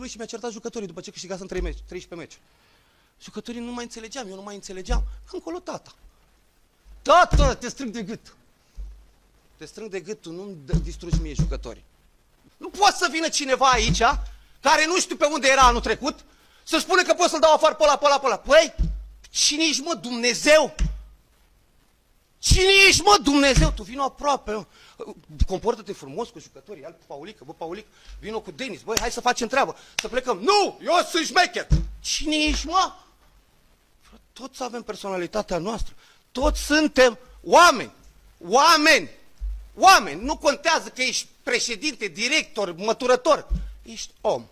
clubului și mi-a certat jucătorii după ce câștigasem 3 meci, 13 meci. Jucătorii nu mai înțelegeam, eu nu mai înțelegeam. Încolo tata. Tată, te strâng de gât. Te strâng de gât, tu nu-mi dă- distrugi mie jucătorii. Nu poate să vină cineva aici, care nu știu pe unde era anul trecut, să spune că pot să-l dau afară pe ăla, pe ăla, pe ăla. Păi, cine ești, mă, Dumnezeu? Cine ești, mă, Dumnezeu? Tu vino aproape. mă. Comportă-te frumos cu jucătorii. Ia-l pe Paulică, bă, Paulică, vino cu Denis. Băi, hai să facem treabă. Să plecăm. Nu, eu sunt șmecher. Cine ești, mă? Frate, Toți avem personalitatea noastră. Toți suntem oameni. Oameni. Oameni. Nu contează că ești președinte, director, măturător. Ești om.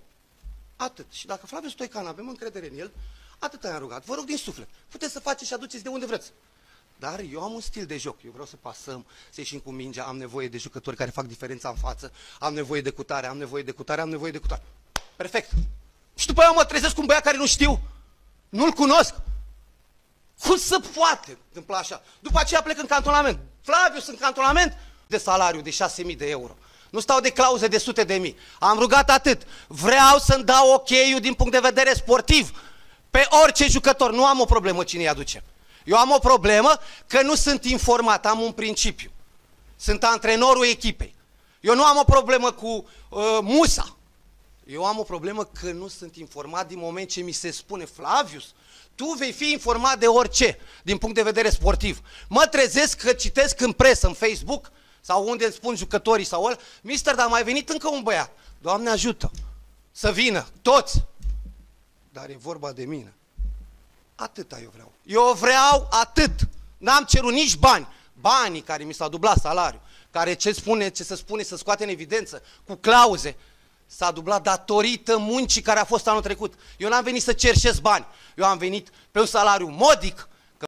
Atât. Și dacă Flaviu Stoican avem încredere în el, atât am rugat. Vă rog din suflet. Puteți să faceți și aduceți de unde vreți. Dar eu am un stil de joc. Eu vreau să pasăm, să ieșim cu mingea, am nevoie de jucători care fac diferența în față, am nevoie de cutare, am nevoie de cutare, am nevoie de cutare. Perfect. Și după aia mă trezesc cu un băiat care nu știu. Nu-l cunosc. Cum se poate întâmpla așa? După aceea plec în cantonament. Flaviu, sunt în cantonament de salariu de 6.000 de euro. Nu stau de clauze de sute de mii. Am rugat atât. Vreau să-mi dau ok din punct de vedere sportiv pe orice jucător. Nu am o problemă cine îi aduce. Eu am o problemă că nu sunt informat, am un principiu. Sunt antrenorul echipei. Eu nu am o problemă cu uh, Musa. Eu am o problemă că nu sunt informat din moment ce mi se spune Flavius, tu vei fi informat de orice, din punct de vedere sportiv. Mă trezesc că citesc în presă, în Facebook, sau unde îmi spun jucătorii sau ăla, mister, dar a mai venit încă un băiat. Doamne ajută, să vină, toți. Dar e vorba de mine. Atâta eu vreau. Eu vreau atât. N-am cerut nici bani. Banii care mi s-au dublat salariul, care ce, spune, ce se spune să scoate în evidență, cu clauze, s-a dublat datorită muncii care a fost anul trecut. Eu n-am venit să cerșesc bani. Eu am venit pe un salariu modic,